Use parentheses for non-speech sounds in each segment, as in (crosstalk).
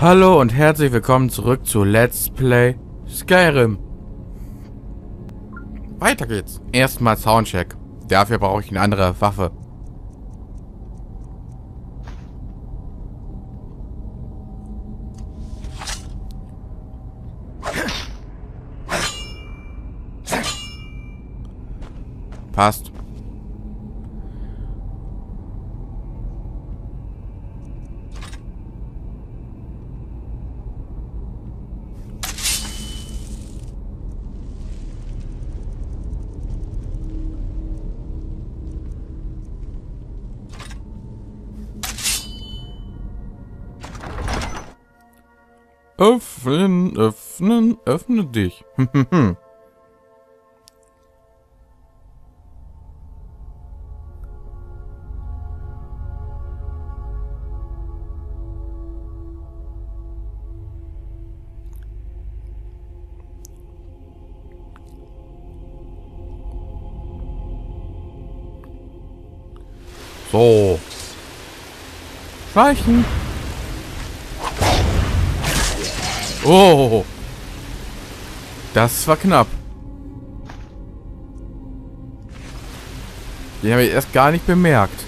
Hallo und herzlich willkommen zurück zu Let's Play Skyrim. Weiter geht's. Erstmal Soundcheck. Dafür brauche ich eine andere Waffe. Passt. Öffnen, öffnen, öffne dich. (laughs) so. Schleichen. Oh. Das war knapp. Den habe ich erst gar nicht bemerkt.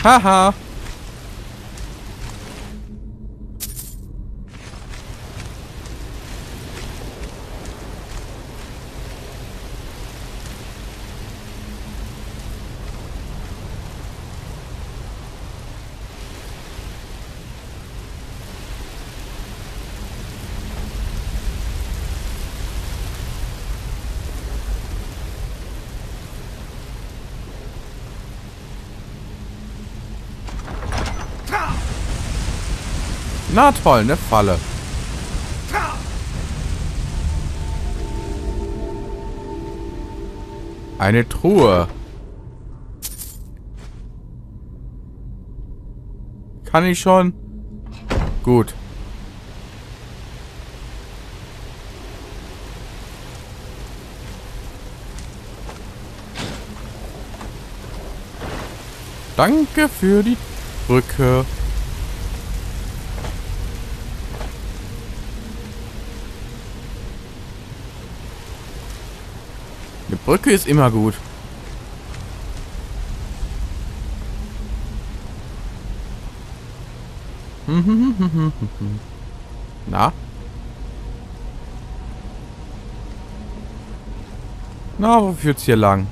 还好 Na toll, eine Falle. Eine Truhe. Kann ich schon? Gut. Danke für die Brücke. Eine Brücke ist immer gut. (laughs) Na? Na, wo führt's hier lang?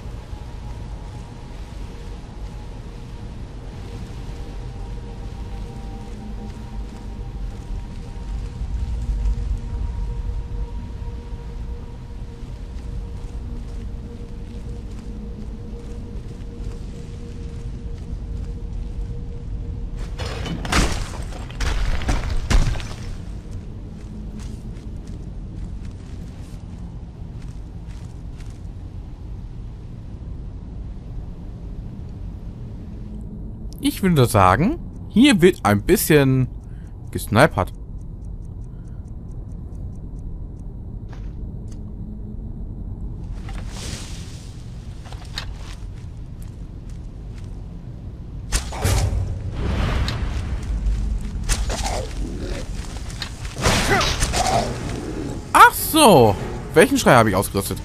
Ich würde sagen, hier wird ein bisschen gesnipert. Ach so. Welchen Schrei habe ich ausgerüstet?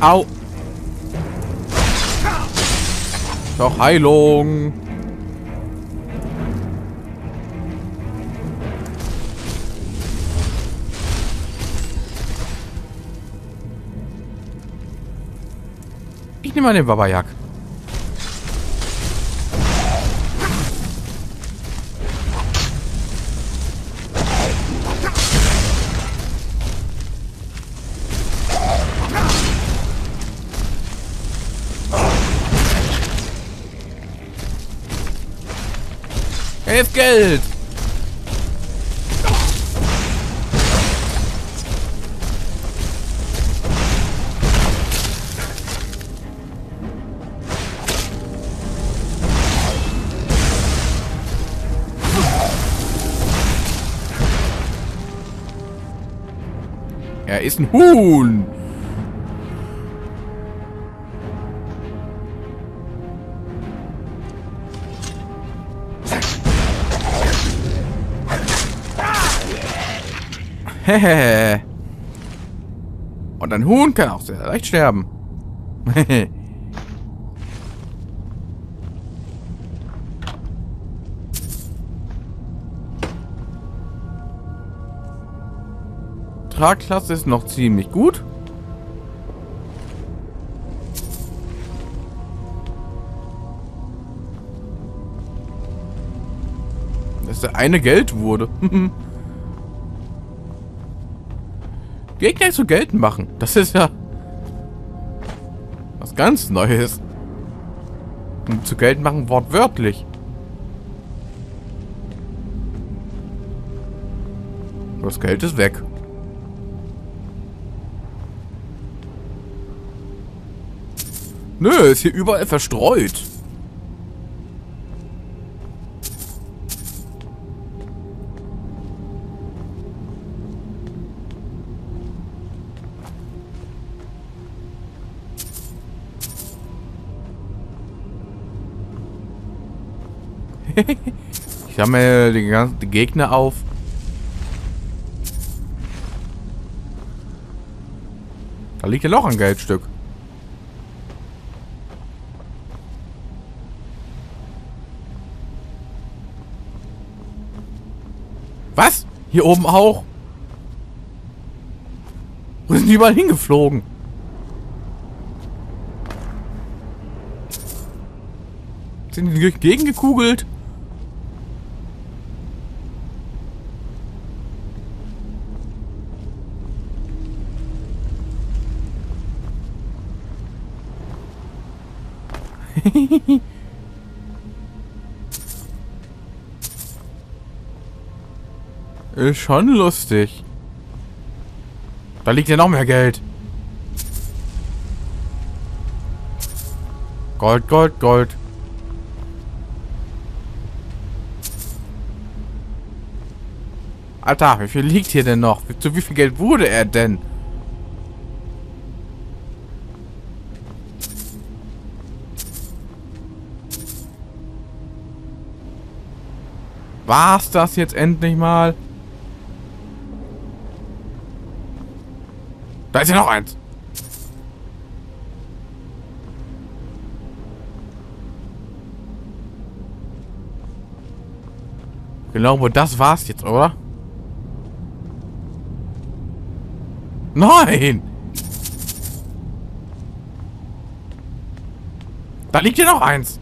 Au. Doch Heilung. Ich nehme mal den Babajak. Elf Geld! Er ist ein Huhn. Hehehe. (laughs) Und ein Huhn kann auch sehr leicht sterben. (laughs) Tragklasse ist noch ziemlich gut. Das ist der eine Geld wurde. (laughs) Gegner zu gelten machen. Das ist ja was ganz Neues. Und zu gelten machen wortwörtlich. Das Geld ist weg. Nö, ist hier überall verstreut. Ich sammle die ganzen Gegner auf. Da liegt ja noch ein Geldstück. Was? Hier oben auch? Wo sind die überall hingeflogen? Sind die gegengekugelt? (laughs) Ist schon lustig. Da liegt ja noch mehr Geld. Gold, Gold, Gold. Alter, wie viel liegt hier denn noch? Zu wie viel Geld wurde er denn? War's das jetzt endlich mal? Da ist ja noch eins. Ich glaube, das war's jetzt, oder? Nein! Da liegt hier noch eins.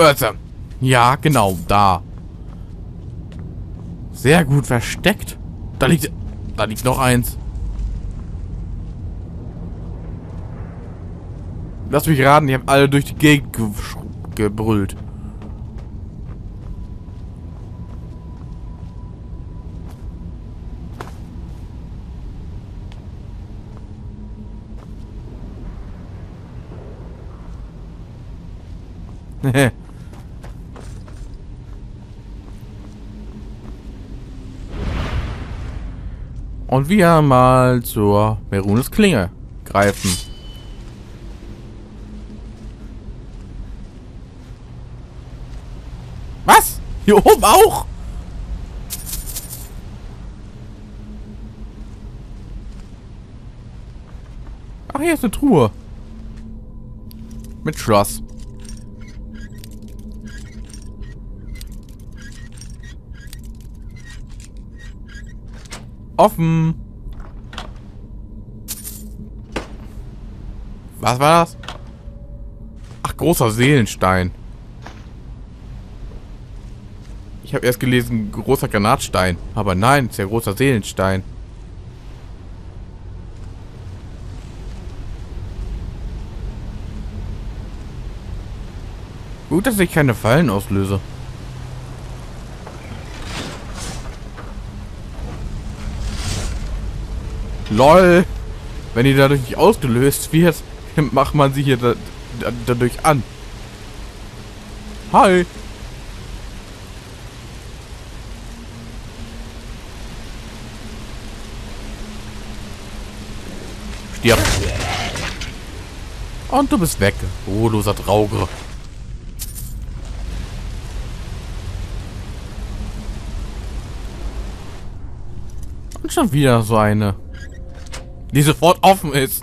Örte. Ja, genau, da. Sehr gut versteckt. Da liegt... Da liegt noch eins. Lass mich raten, die haben alle durch die Gegend ge gebrüllt. (laughs) Und wir mal zur Merunes Klinge greifen. Was? Hier oben auch? Ach, hier ist eine Truhe. Mit Schloss. Offen. Was war das? Ach, großer Seelenstein. Ich habe erst gelesen, großer Granatstein. Aber nein, ist ja großer Seelenstein. Gut, dass ich keine Fallen auslöse. LOL! Wenn die dadurch nicht ausgelöst wird, (laughs) macht man sie hier da, da, dadurch an. Hi! Stirb! Und du bist weg, ruheloser Trauger. Und schon wieder so eine. Die sofort offen ist.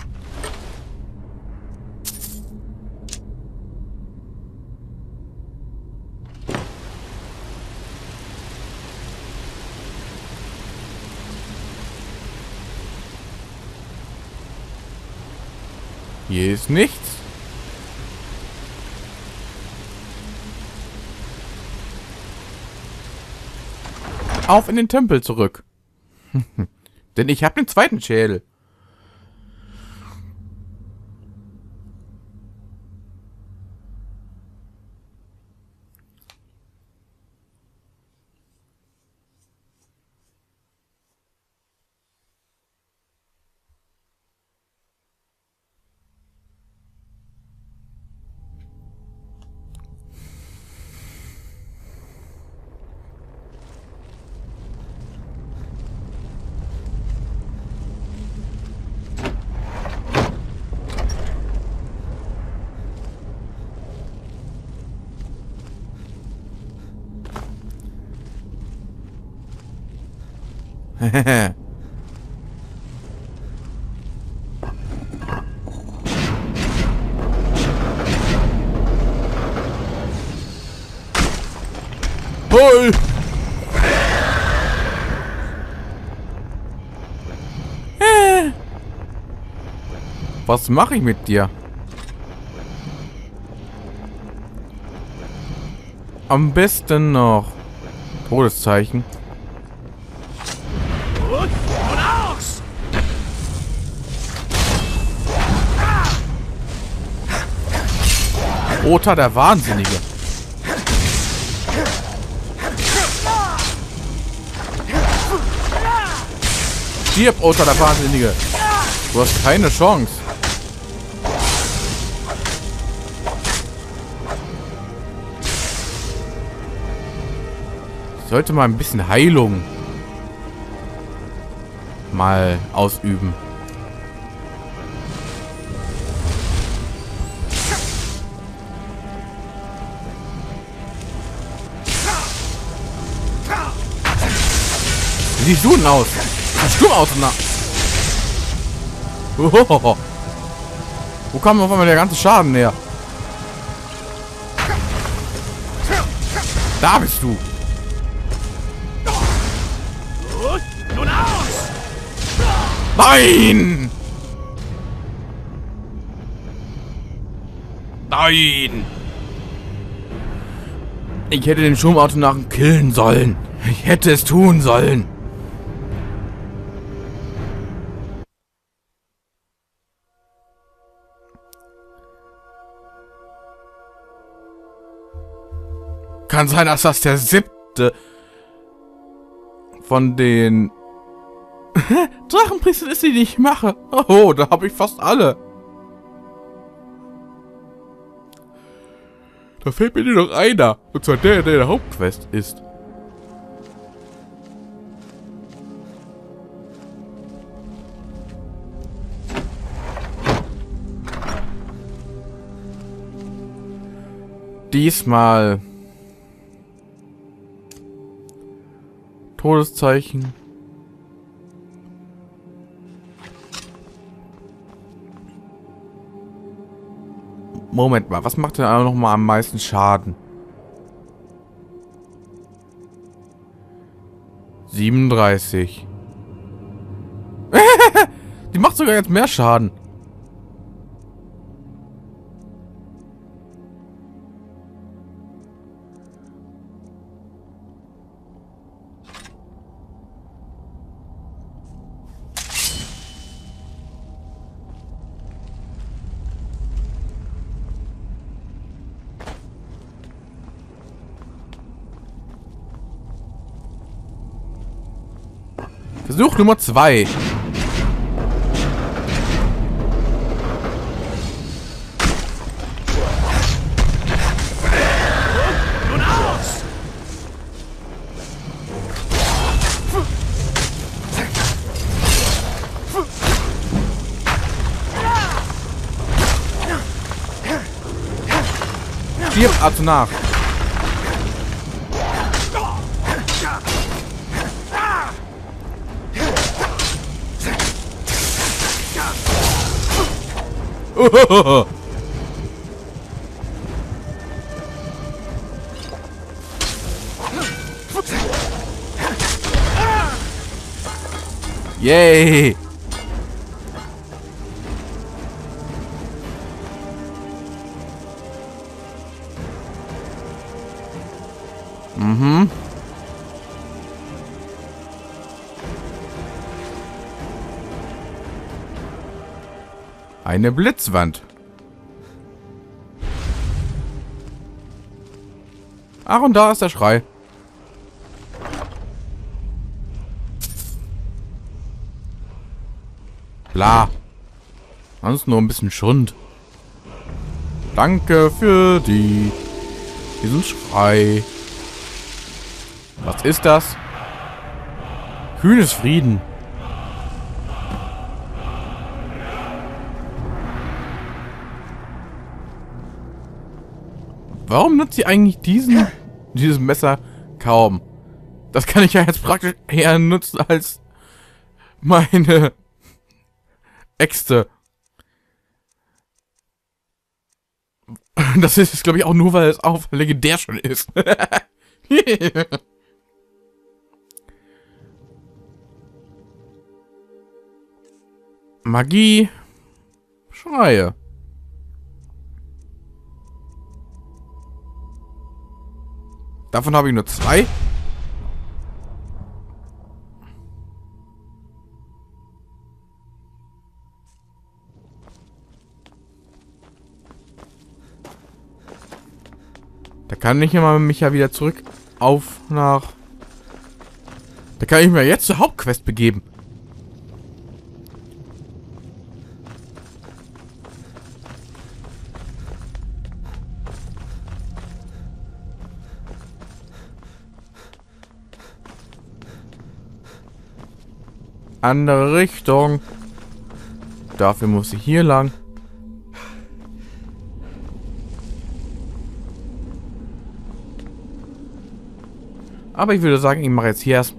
Hier ist nichts. Auf in den Tempel zurück. (laughs) Denn ich habe einen zweiten Schädel. (laughs) Hoi! (laughs) Was mache ich mit dir? Am besten noch Todeszeichen. Ota der Wahnsinnige. Stirb, Ota der Wahnsinnige. Du hast keine Chance. Ich sollte mal ein bisschen Heilung mal ausüben. Wie siehst du denn aus? Sturm aus, na. Oh. Wo kam auf einmal der ganze Schaden her? Da bist du. Nein! Nein! Ich hätte den Schumauto nach killen sollen. Ich hätte es tun sollen. Kann sein, dass das der siebte von den (laughs) Drachenpriester ist, die ich mache. Oh, da habe ich fast alle. Da fehlt mir nur noch einer. Und zwar der, der der Hauptquest ist. Diesmal Todeszeichen. Moment mal, was macht denn aber noch mal am meisten Schaden? 37. (laughs) Die macht sogar jetzt mehr Schaden. Versuch Nummer zwei. Stirb also nach. (laughs) Yay! Mm-hmm. Eine Blitzwand. Ach, und da ist der Schrei. Bla. Sonst nur ein bisschen Schund. Danke für die... diesen Schrei. Was ist das? Kühnes Frieden. Warum nutzt sie eigentlich diesen, (laughs) dieses Messer kaum? Das kann ich ja jetzt praktisch eher nutzen als meine Äxte. Das ist, glaube ich, auch nur, weil es auch legendär schon ist. (laughs) Magie. Schreie. Davon habe ich nur zwei. Da kann ich immer mich ja wieder zurück auf nach... Da kann ich mir jetzt zur Hauptquest begeben. Andere Richtung. Dafür muss ich hier lang. Aber ich würde sagen, ich mache jetzt hier erst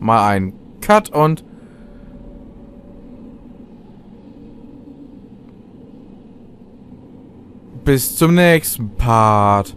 mal einen Cut und bis zum nächsten Part.